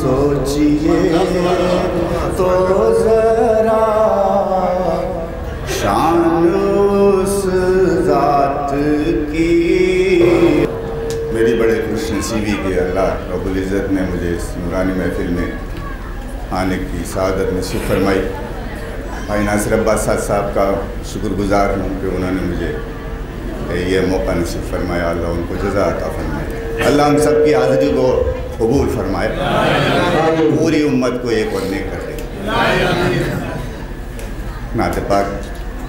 سوچئے تو ذرا شان اس ذات کی۔ میری بڑے خوش نصیبی کہ اللہ رب العزت نے مجھے اس نورانی محفل میں آنے کی سعادت نصیب فرمائی۔ بھائی ناصر عباس صاحب صاحب کا شکر گزار ہوں کہ انہوں نے مجھے یہ موقع نصیب فرمایا۔ اللہ ان کو جزا عطا فرمائے۔ اللہ ہم سب کی حاضری کو قبول فرمائے۔ پوری امت کو ایک اور نیک کر دے۔ نعت پاک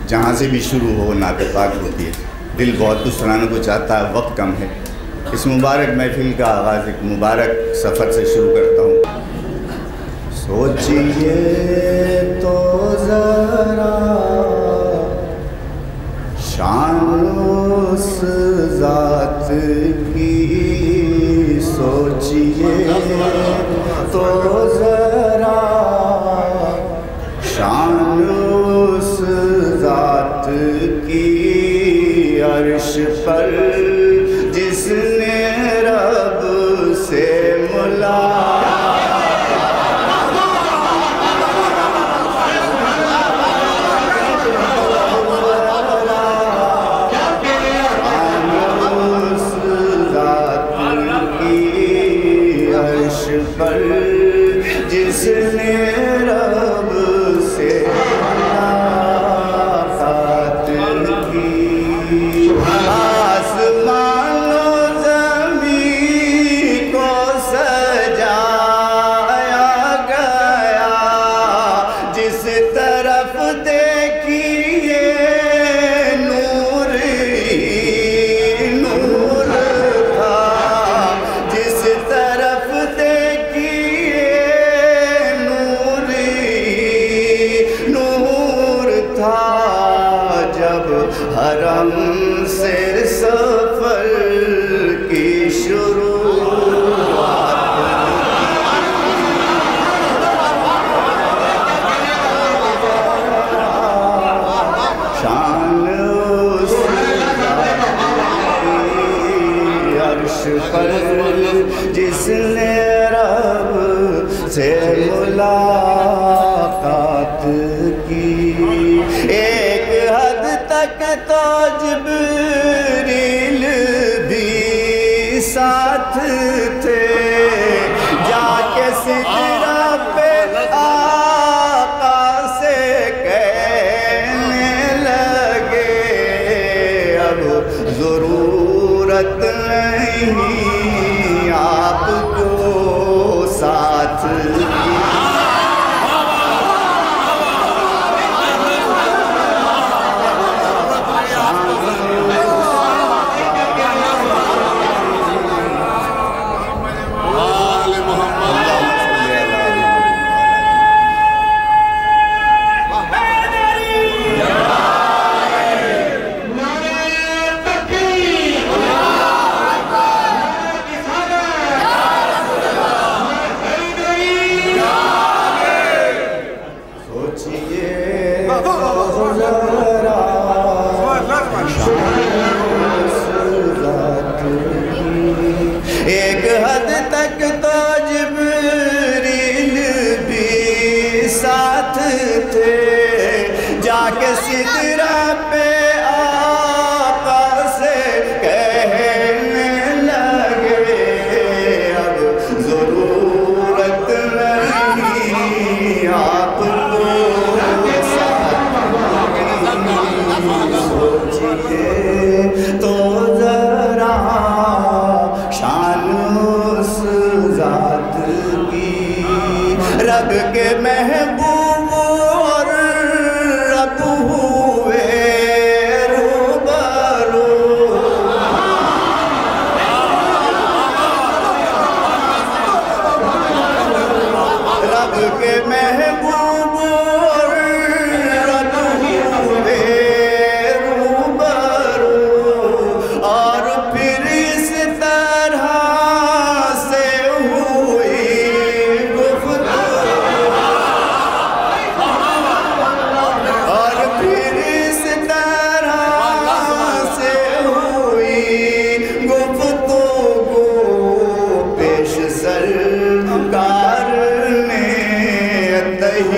جہاں سے بھی شروع ہو نعت پاک ہوتی ہے۔ دل بہت کچھ سنانے کو چاہتا ہے وقت کم ہے۔ اس مبارک محفل کا آغاز ایک مبارک سفر سے شروع کرتا ہوں۔ سوچئے تو ذرا۔ تو ذرا شان اس ذات کی عرش پر ملاقات کی۔ ایک حد تک تو جبریل بھی ساتھ تھے۔ جا کے سدرہ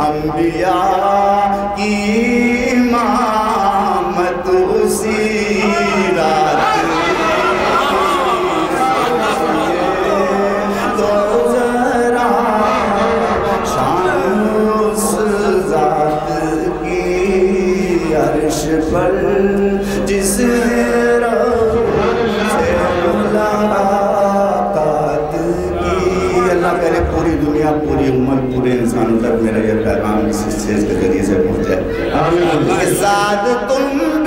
انبیاء کی پوری امت پورے انسانوں تک میرا یہ پیغام اس چیز کے ذریعے سے پہنچ جائے تم